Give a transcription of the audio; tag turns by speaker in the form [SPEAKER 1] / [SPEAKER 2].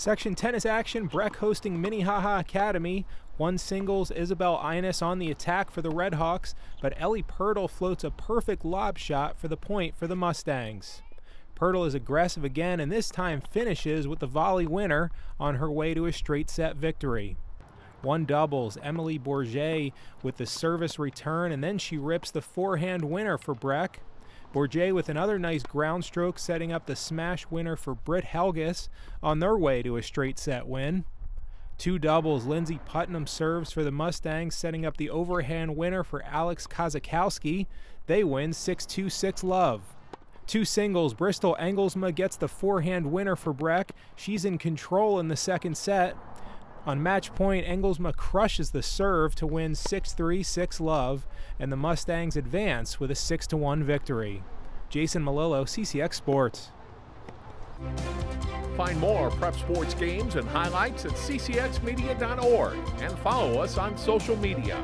[SPEAKER 1] Section tennis action, Breck hosting Minnehaha Academy. One singles, Isabel Ines on the attack for the Redhawks, but Ellie Purtle floats a perfect lob shot for the point for the Mustangs. Purtle is aggressive again and this time finishes with the volley winner on her way to a straight set victory. One doubles, Emily Bourget with the service return, and then she rips the forehand winner for Breck. Bourget with another nice ground stroke, setting up the smash winner for Britt Helges on their way to a straight set win. Two doubles, Lindsay Putnam serves for the Mustangs, setting up the overhand winner for Alex Kazakowski. They win 6 2 6 love. Two singles, Bristol Engelsma gets the forehand winner for Breck. She's in control in the second set. On match point, Engelsma crushes the serve to win 6 3, 6 love, and the Mustangs advance with a 6 1 victory. Jason Malillo, CCX Sports.
[SPEAKER 2] Find more prep sports games and highlights at ccxmedia.org and follow us on social media.